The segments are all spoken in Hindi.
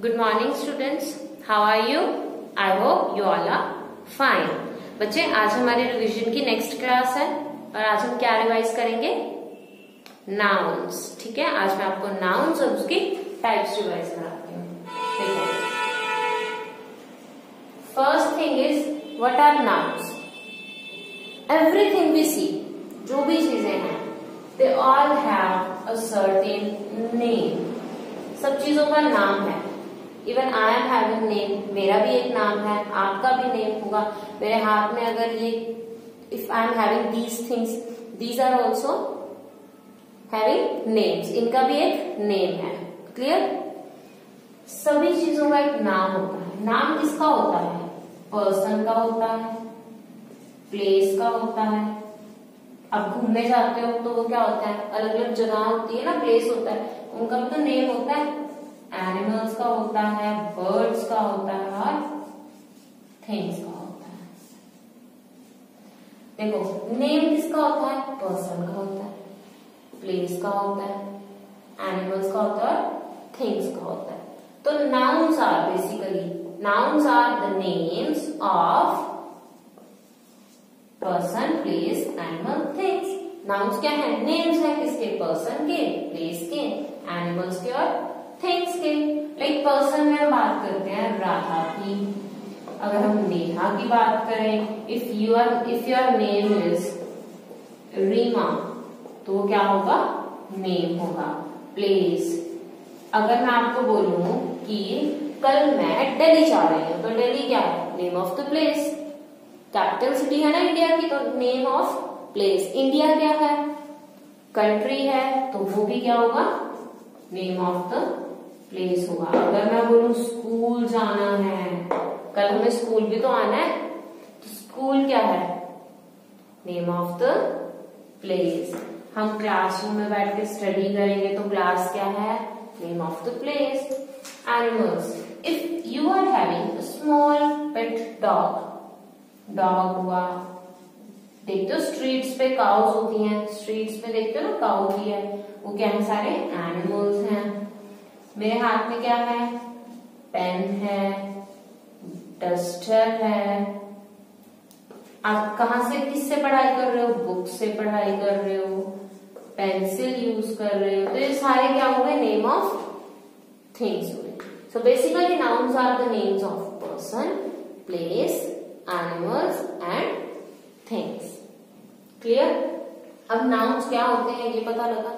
Good morning students how are you I hope you all are fine बच्चे, आज हमारे रिवीजन की नेक्स्ट क्लास है और आज हम क्या रिवाइज करेंगे? नाउन्स ठीक है? आज मैं आपको नाउन्स और उसकी टाइप्स रिवाइज कराती हूँ। First thing is what are nouns everything we see जो भी चीज़ें हैं they all have a certain name सब चीज़ों का नाम है। Even I am having name मेरा भी एक नाम है। आपका भी नेम होगा। मेरे हाथ में अगर ये if I am having these things these are also having names इनका भी एक नेम है। क्लियर सभी चीज़ों का एक नाम होता है। नाम किसका होता है? पर्सन का होता है। प्लेस का होता है। आप घूमने जाते हो तो वो क्या होता है? अलग अलग जगह होती है ना प्लेस होता है। उनका भी तो नेम होता है। एनिमल्स का होता है बर्ड्स का होता है, और थिंग्स का होता है। देखो नेम किसका होता है? पर्सन का होता है प्लेस का होता है एनिमल्स का होता है थिंग्स का होता है। तो nouns are basically nouns are the names of person place animal things nouns क्या है? नेम्स है किसके? पर्सन के प्लेस के एनिमल्स के और थिंग्स के लाइक पर्सन में हम बात करते हैं, राधा की। अगर हम नेहा की बात करें if you are if your name is Reema तो वो क्या होगा? नेम होगा। प्लेस अगर मैं आपको बोलूँ कि कल मैं दिल्ली जा रही हूँ तो दिल्ली क्या है? Name of the place capital city है ना इंडिया की तो नेम ऑफ़ प्लेस इंडिया क्या है? कंट्री है तो वो भी क्या होगा? नेम ऑफ़ द प्लेस होगा। अगर मैं बोलूँ स्कूल जाना है, कल हमें स्कूल भी तो आना है तो स्कूल क्या है? नेम ऑफ़ द प्लेस हम क्लासरूम में बैठ के स्टडी करेंगे तो क्लास क्या है? Name of the place animals if you are having small pet dog dog हुआ, देखते हो स्ट्रीट्स पे काउस होती हैं। स्ट्रीट्स पे देखते हो ना काउ भी है। वो क्या है सारे? एनिमल्स मेरे हाथ में क्या है? पेन है डस्टर है। आप कहा से किससे पढ़ाई कर रहे हो? बुक से पढ़ाई कर रहे हो? पेंसिल यूज़ कर रहे हो? तो ये सारे क्या हो गए? नेम ऑफ़ थिंग्स हुए so basically nouns are the names of person place animals and things clear अब नाउन्स क्या होते हैं? ये पता लगा।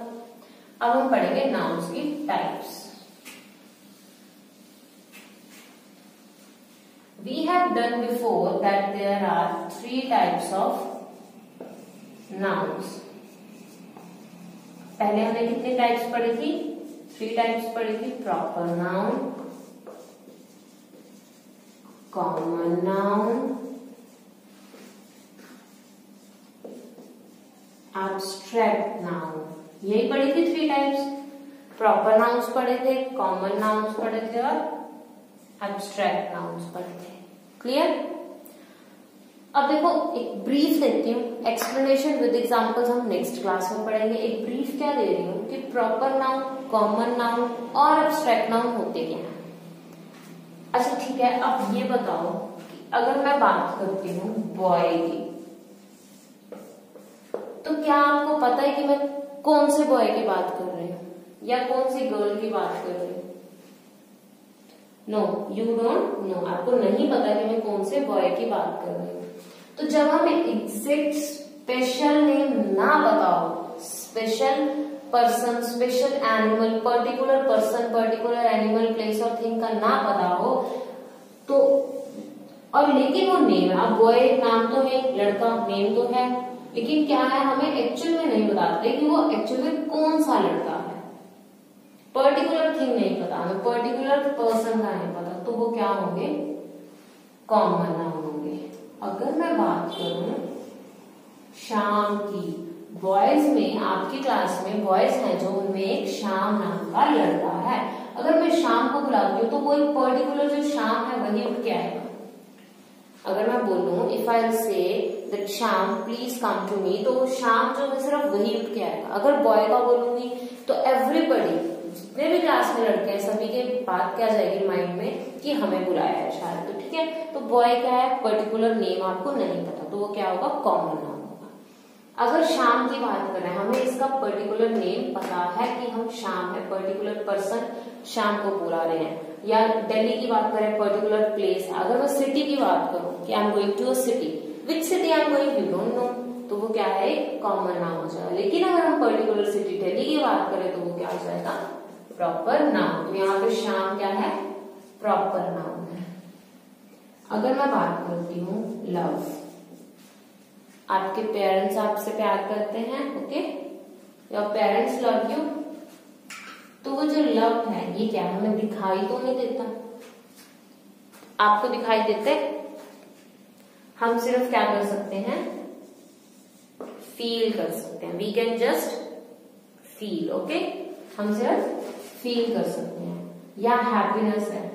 अब हम पढ़ेंगे नाउन्स की types we have done before that there are three types of nouns. पहले हमने कितने टाइप्स पढ़ी थी? थ्री टाइप्स पढ़ी थी. Proper noun common noun abstract noun यही पढ़ी थी थ्री टाइप्स प्रॉपर नाउन्स पढ़े थे कॉमन नाउन्स पढ़े थे और एब्स्ट्रैक्ट नाउन्स पढ़े थे क्लियर अब देखो, एक ब्रीफ देती हूँ. एक्सप्लेनेशन विद एग्जांपल्स हम नेक्स्ट क्लास में पढ़ेंगे. एक ब्रीफ क्या दे रही हूँ? कि प्रॉपर नाउन कॉमन नाउन और एब्स्ट्रैक्ट नाउन होते क्या हैं? अच्छा ठीक है, अब ये बताओ कि अगर मैं बात करती हूँ बॉय की तो क्या आपको पता है कि मैं कौन से बॉय की बात कर रही हूँ? या कौन सी गर्ल की बात कर रही हूँ? नो यू डोंट नो आपको नहीं पता कि मैं कौन से बॉय की बात कर रही हूँ। तो जब हमें एग्जैक्ट स्पेशल नेम ना बताओ special person special animal particular person particular animal place और थिंग का ना पता हो तो और लेकिन वो नेम अब बॉय नाम तो है, लड़का नेम तो है, लेकिन क्या है, हमें एक्चुअल में नहीं बताते कि वो एक्चुअल में कौन सा लड़का पर्टिकुलर थिंग नहीं पता हमें पर्टिकुलर पर्सन का नहीं पता तो वो क्या होंगे? कॉमन नाउन होंगे? अगर मैं बात करूँ, शाम की बॉयज़ में, आपकी क्लास में बॉयज़ हैं जो, उनमें एक शाम नाम का लड़का है। अगर मैं शाम को बुलाती हूँ तो वो एक पर्टिकुलर जो शाम है, वही उठ के आएगा। अगर मैं बोलूँ इफ़ आई से दैट शाम प्लीज़ कम टू मी तो शाम जो है, सिर्फ़ वही उठ के आएगा। अगर बॉय का बोलूँगी तो एवरीबडी जितने भी क्लास में लड़के हैं, सभी के बात क्या जाएगी माइंड में कि हमें बुलाया है शायद। तो ठीक है तो बॉय क्या है? पर्टिकुलर नेम आपको नहीं पता तो वो क्या होगा? कॉमन नाम होगा। अगर शाम की बात करें, हमें इसका पर्टिकुलर नेम पता है कि हम शाम है पर्टिकुलर पर्सन शाम को बुला रहे हैं। या दिल्ली की बात करें पर्टिकुलर प्लेस अगर मैं सिटी की बात करूँ कि I am going to a city which city I am going you don't know तो वो क्या है? कॉमन नाम हो जाएगा। लेकिन अगर हम पर्टिकुलर सिटी दिल्ली की बात करें तो वो क्या हो जाएगा? प्रॉपर नाम तो यहाँ पे शाम क्या है? प्रॉपर नाम है। अगर मैं बात करती हूँ लव आपके पेरेंट्स आपसे प्यार करते हैं okay your parents love you तो वो जो लव है, ये क्या है? हमें दिखाई तो नहीं देता। आपको दिखाई देते? हम सिर्फ़ क्या कर सकते हैं? फील कर सकते हैं। We can just feel okay हम सिर्फ़ फील कर सकते हैं, या हैप्पीनेस है।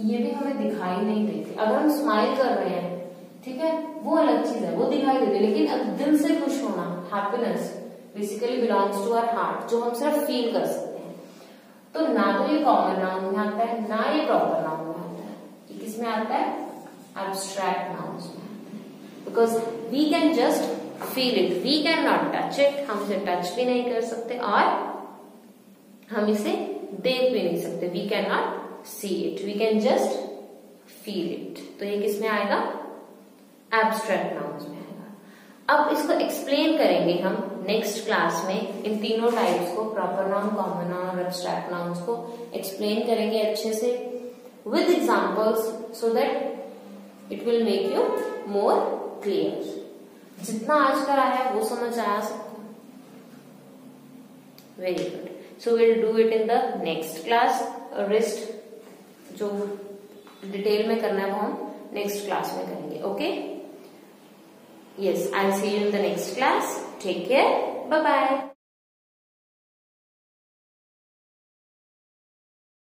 ये भी हमें दिखाई नहीं देती। अगर हम स्माइल कर रहे हैं, ठीक है, वो अलग चीज़ है, वो दिखाई देती है, लेकिन दिल से खुश होना happiness basically belongs to our heart जो हम सिर्फ़ फील कर सकते हैं। तो ना तो ये कॉमन नाउन में आता है, ना ये प्रॉपर नाउन में आता है। ये किसमें आता है? एब्स्ट्रैक्ट नाउन में because we can just feel it we can not touch it हम इसे टच भी नहीं कर सकते और हम इसे देख भी नहीं सकते. We can not see it we can just feel it तो ये किसमें आएगा? एब्स्ट्रैक्ट नाउन्स में आएगा. अब इसको एक्सप्लेन करेंगे हम नेक्स्ट क्लास में इन तीनों टाइप्स को प्रॉपर नाउन कॉमन नाउन और एब्स्ट्रैक्ट नाउन्स को एक्सप्लेन करेंगे अच्छे से with examples so that it will make you more clear जितना आज आया वो समझ आया सबको। Very good so will do it in the next class rest जो डिटेल में करना है वो हम नेक्स्ट क्लास में करेंगे okay yes I see you in the next class take care bye bye